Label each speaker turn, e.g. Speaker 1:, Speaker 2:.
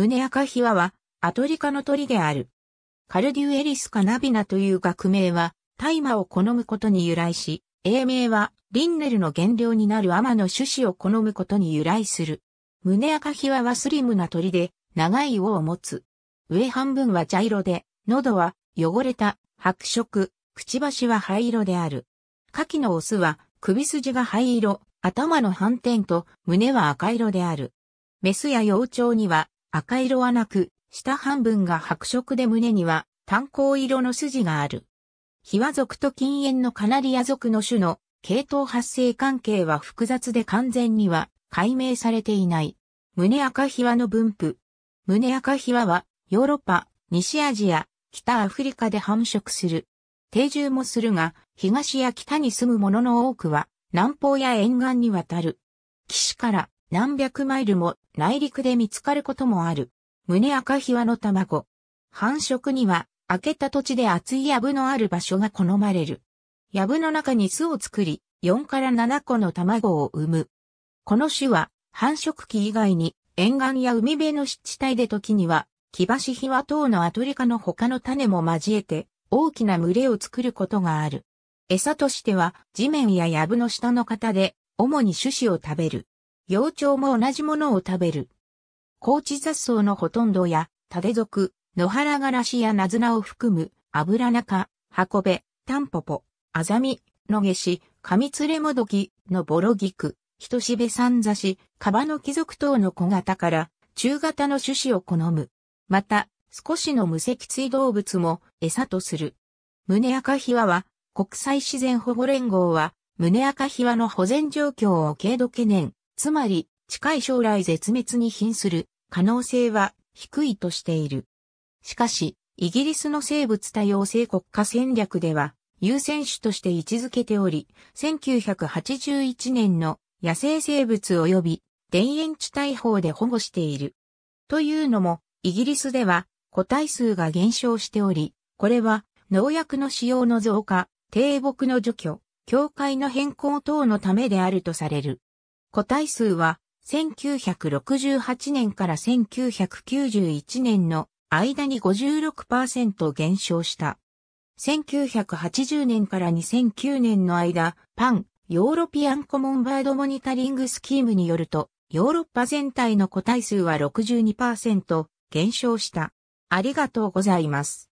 Speaker 1: 胸赤ヒワはアトリカの鳥である。カルデュエリスカナビナという学名は大麻を好むことに由来し、英名はリンネルの原料になるアマの種子を好むことに由来する。胸赤ヒワはスリムな鳥で長い尾を持つ。上半分は茶色で、喉は汚れた白色、くちばしは灰色である。牡蠣のオスは首筋が灰色、頭の斑点と胸は赤色である。メスや幼鳥には赤色はなく、下半分が白色で胸には炭鉱色の筋がある。ヒワ族と禁煙のカナリア族の種の系統発生関係は複雑で完全には解明されていない。胸赤ヒワの分布。胸赤ヒワはヨーロッパ、西アジア、北アフリカで繁殖する。定住もするが、東や北に住む者の多くは南方や沿岸に渡る。岸から何百マイルも内陸で見つかることもある。胸赤ヒワの卵。繁殖には開けた土地で厚い藪のある場所が好まれる。藪の中に巣を作り、4から7個の卵を産む。この種は繁殖期以外に沿岸や海辺の湿地帯で時には、キバシヒワ等のアトリカの他の種も交えて大きな群れを作ることがある。餌としては地面や藪の下の型で主に種子を食べる。幼鳥も同じものを食べる。高地雑草のほとんどや、タデ属、野原ガラシやナズナを含む、アブラナカ、ハコベ、タンポポ、アザミ、ノゲシ、カミツレモドキのボロギク、ヒトシベサンザシ、カバの貴族等の小型から中型の種子を好む。また、少しの無脊椎動物も餌とする。胸赤ヒワは、国際自然保護連合は、胸赤ヒワの保全状況を軽度懸念、つまり、近い将来絶滅に瀕する可能性は低いとしている。しかし、イギリスの生物多様性国家戦略では、優先種として位置づけており、1981年の野生生物及び田園地帯法で保護している。というのも、イギリスでは個体数が減少しており、これは農薬の使用の増加、低木の除去、境界の変更等のためであるとされる。個体数は1968年から1991年の間に56%減少した。1980年から2009年の間、パン、ヨーロピアンコモンバードモニタリングスキームによると、ヨーロッパ全体の個体数は62%減少した。ありがとうございます。